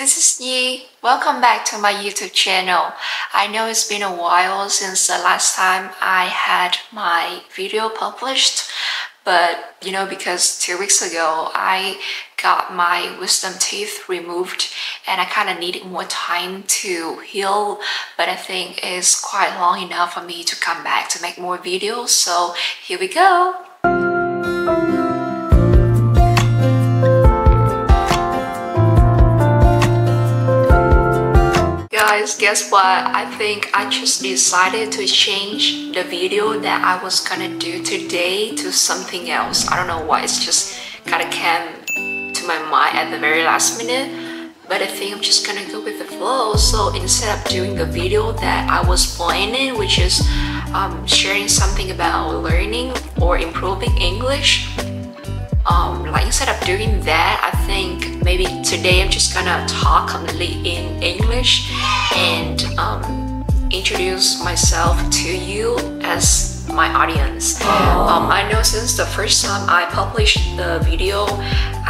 this is Nhi. Welcome back to my YouTube channel. I know it's been a while since the last time I had my video published, but you know, because two weeks ago I got my wisdom teeth removed and I kind of needed more time to heal, but I think it's quite long enough for me to come back to make more videos. So here we go. Guys guess what? I think i just decided to change the video that i was gonna do today to something else. I don't know why it's just kind of came to my mind at the very last minute. But I think I'm just gonna go with the flow. So instead of doing the video that I was planning, which is um, sharing something about learning or improving English, um, like instead of doing that, I think maybe today I'm just gonna talk completely in English and um, introduce myself to you as my audience. Um, I know since the first time I published the video,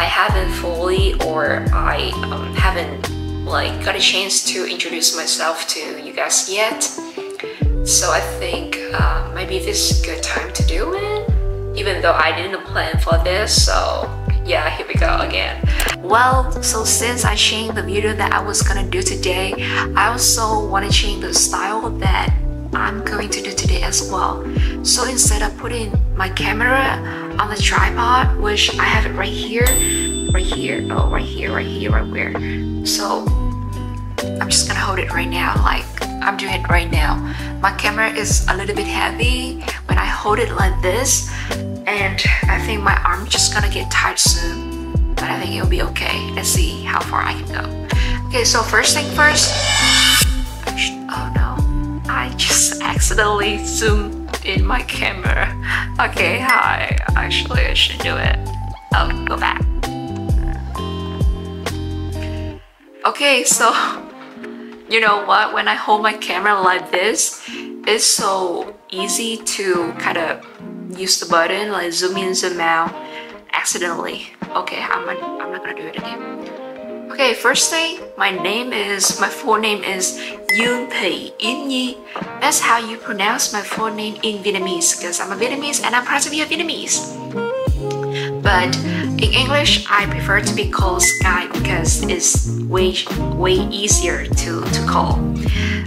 I haven't fully or I um, haven't like got a chance to introduce myself to you guys yet. So I think uh, maybe this is a good time to do it even though I didn't plan for this so yeah here we go again. Well so since I changed the video that I was gonna do today I also want to change the style that I'm going to do today as well. So instead of putting my camera on the tripod which I have it right here right here oh right here right here right where. So I'm just gonna hold it right now like I'm doing it right now. My camera is a little bit heavy. When I hold it like this and I think my arm just gonna get tired soon but I think it'll be okay. Let's see how far I can go. Okay so first thing first. Oh no. I just accidentally zoomed in my camera. Okay hi. Actually I should do it. Oh go back. Okay so you know what? When I hold my camera like this it's so easy to kind of use the button like zoom in zoom out accidentally. Okay I'm not, I'm not gonna do it again. Okay first thing my name is my full name is Dương Thị Yến Nhi that's how you pronounce my full name in Vietnamese because I'm a Vietnamese and I'm proud to be a Vietnamese. But in English, I prefer to be called Sky because it's way way easier to, to call.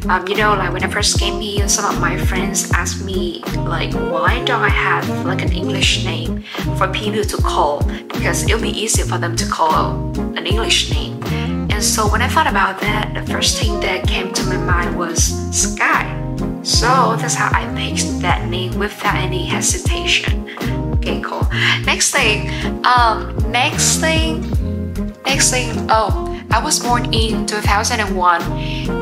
Um, you know, like when I first came here, some of my friends asked me like, why don't I have like an English name for people to call? Because it'll be easier for them to call an English name. And so when I thought about that, the first thing that came to my mind was Sky. So that's how I picked that name without any hesitation. Cool. Next thing, um, next thing, next thing, oh, I was born in 2001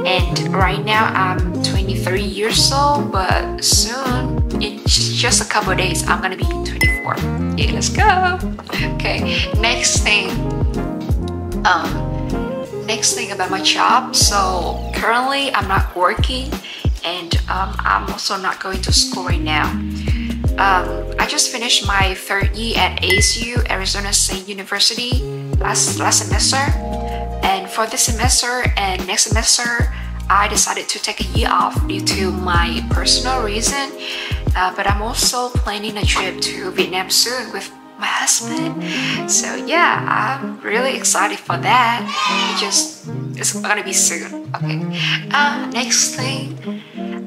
and right now I'm 23 years old, but soon, in just a couple days, I'm gonna be 24. Okay, let's go. Okay, next thing, um, next thing about my job. So currently I'm not working and um, I'm also not going to school right now. Um, I just finished my third year at ASU, Arizona State University, last, last semester. And for this semester and next semester, I decided to take a year off due to my personal reason. Uh, but I'm also planning a trip to Vietnam soon with my husband. So yeah, I'm really excited for that. It just it's gonna be soon. Okay. Uh, next thing,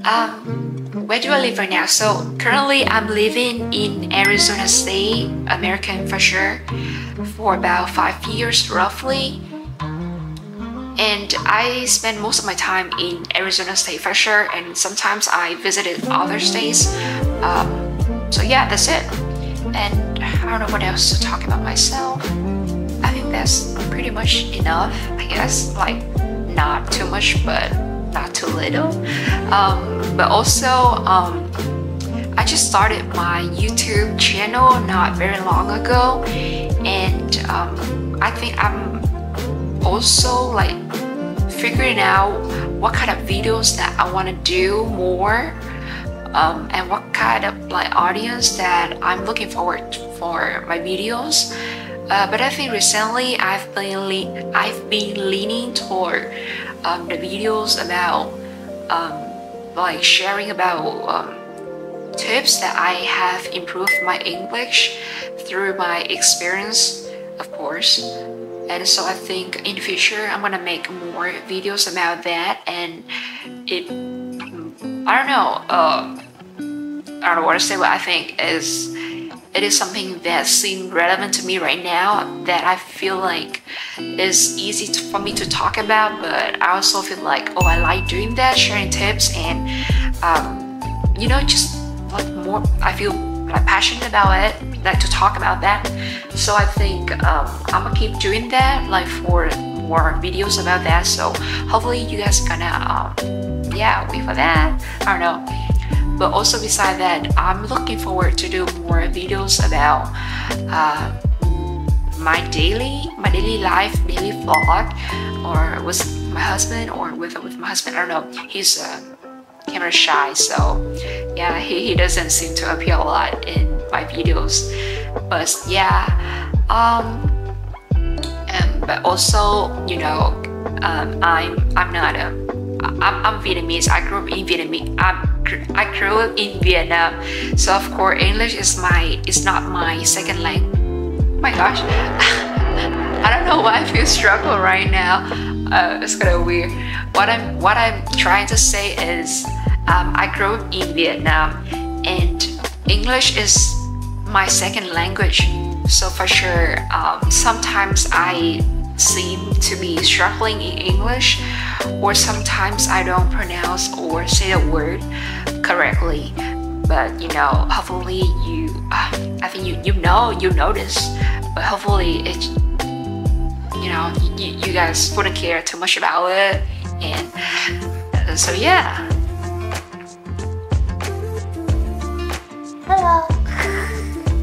um, where do I live right now? So currently I'm living in Arizona State, American for sure, for about five years roughly. And I spend most of my time in Arizona State for sure, and sometimes I visited other states. Um, so yeah, that's it. And I don't know what else to talk about myself. I think that's pretty much enough, I guess. Like, not too much, but not too little. Um, but also, um, I just started my YouTube channel not very long ago, and um, I think I'm also like figuring out what kind of videos that I want to do more um, and what kind of like audience that I'm looking forward for my videos. Uh, but I think recently I've been I've been leaning toward um, the videos about um, like sharing about um, tips that I have improved my English through my experience, of course. And so I think in future I'm gonna make more videos about that. And it, I don't know, uh, I don't know what to say. What I think is it is something that seems relevant to me right now that I feel like is easy to, for me to talk about but I also feel like oh I like doing that sharing tips and um, you know just like more I feel like passionate about it like to talk about that. So I think um, I'm gonna keep doing that like for more videos about that. So hopefully you guys gonna um, yeah wait for that. I don't know but also beside that I'm looking forward to do more videos about uh, my daily my daily life daily vlog or with my husband or with with my husband. I don't know. He's uh, camera shy so yeah he, he doesn't seem to appear a lot in my videos. But yeah um and but also you know um, I'm I'm not a I'm, I'm Vietnamese. I grew up in Vietnamese. I'm, I grew up in Vietnam. So of course English is my is not my second language. Oh my gosh. I don't know why I feel struggle right now. Uh, it's kind of weird. What I'm what I'm trying to say is um, I grew up in Vietnam and English is my second language. So for sure um, sometimes I seem to be struggling in English or sometimes I don't pronounce or say a word correctly. But you know hopefully you uh, I think you you know you notice. But hopefully it you know you, you guys wouldn't care too much about it. And uh, so yeah. Hello.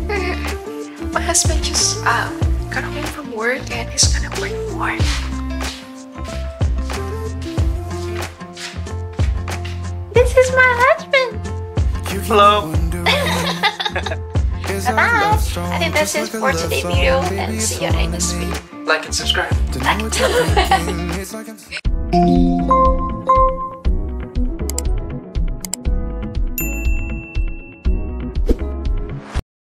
my husband just um, got home from work and he's gonna work more This is my husband. Hello. Bye-bye. I think that's it for today's video and see you in the next video. Like and subscribe. Like,